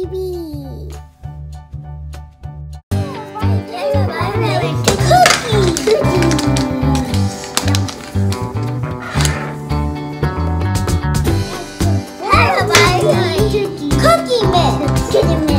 TV. Cookie mix. Cookie mix.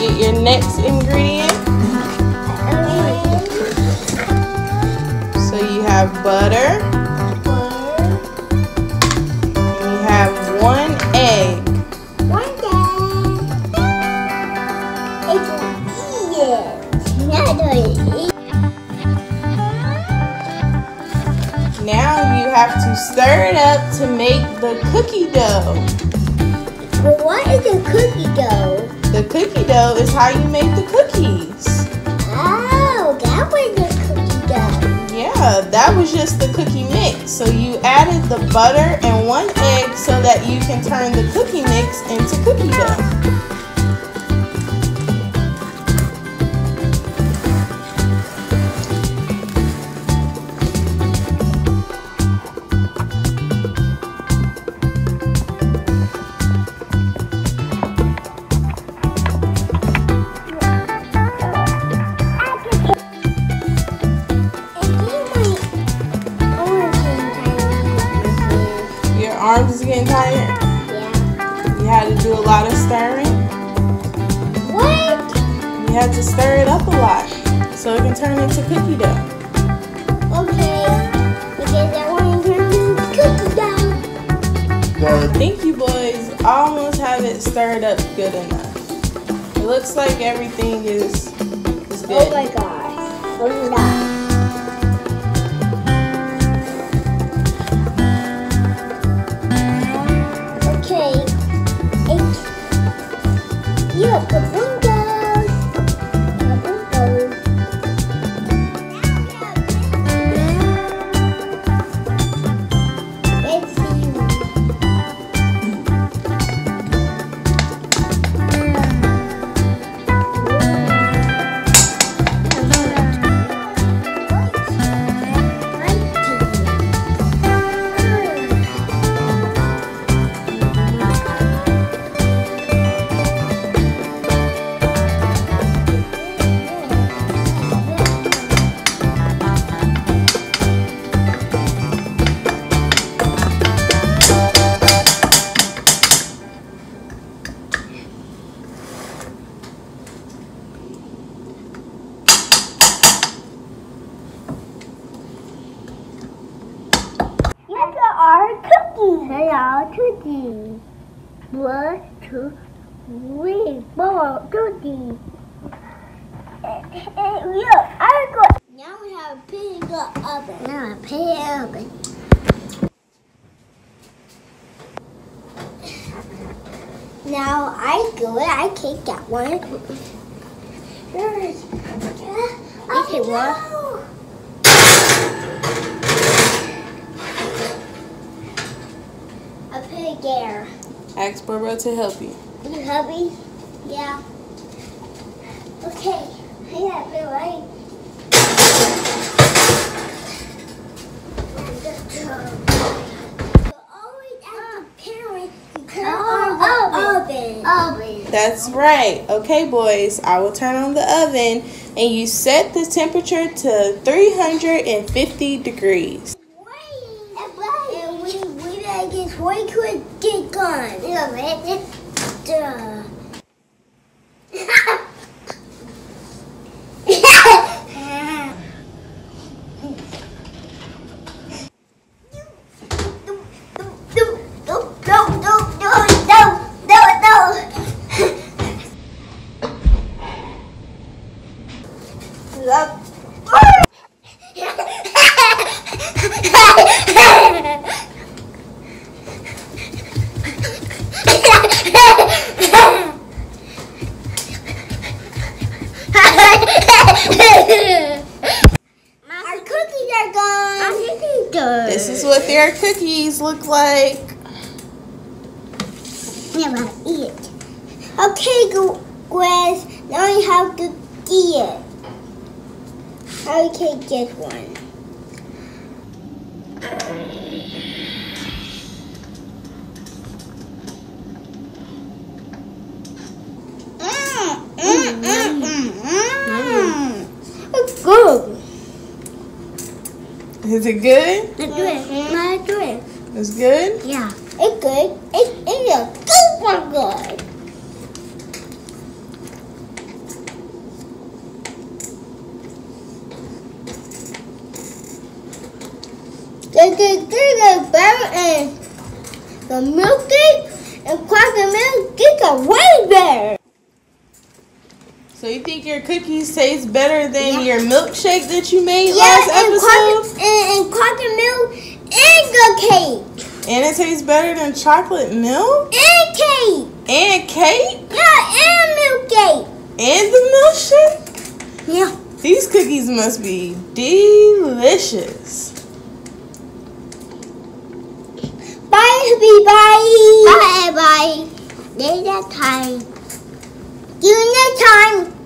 Get your next ingredient. So you have butter. And you have one egg. One day, I eat it. Now do it. Now you have to stir it up to make the cookie dough. But what is a cookie dough? The cookie dough is how you make the cookies. Oh, that was a cookie dough. Yeah, that was just the cookie mix. So you added the butter and one egg so that you can turn the cookie mix into cookie dough. Arms is getting tired. You had to do a lot of stirring. What? You had to stir it up a lot so it can turn into cookie dough. Okay. Because I want to turn into cookie dough. I think you boys almost have it stirred up good enough. It looks like everything is, is oh good. Oh my gosh. Oh no. Okay. Cookies. Hello, cookies. One, two, three, four cookies. And look, I got. Now we have a pig oven. Now a pig oven. Now I go it. I take that one. Okay, what? A pig there. Ask Burbo to help you. You help me? Yeah. Okay. I got it right. Oven. Oven. That's right. Okay, boys, I will turn on the oven and you set the temperature to 350 degrees. Gotta get one quick get gone. Yeah, man. Duh. Our their cookies look like. Now I eat. Okay, Grace, now I have to eat. I can get one. Is it good? It's good. Mm-hmm. Not good. It's good? Yeah. It's good. It's, it's super good. The, the, the, the better and the milky and cracker milk gets a way better. So you think your cookies taste better than Yeah. your milkshake that you made Yeah, last and episode? cracker, and, and cracker milk and the cake. And it tastes better than chocolate milk? And cake. And cake? Yeah, and milk cake. And the milkshake? Yeah. These cookies must be delicious. Bye, everybody. Bye, everybody. Later time. See time.